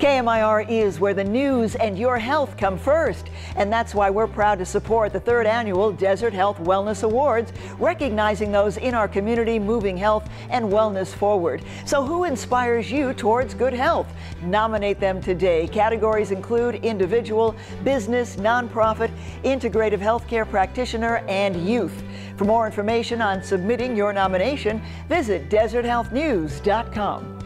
KMIR is where the news and your health come first. And that's why we're proud to support the third annual Desert Health Wellness Awards, recognizing those in our community moving health and wellness forward. So, who inspires you towards good health? Nominate them today. Categories include individual, business, nonprofit, integrative healthcare practitioner, and youth. For more information on submitting your nomination, visit deserthealthnews.com.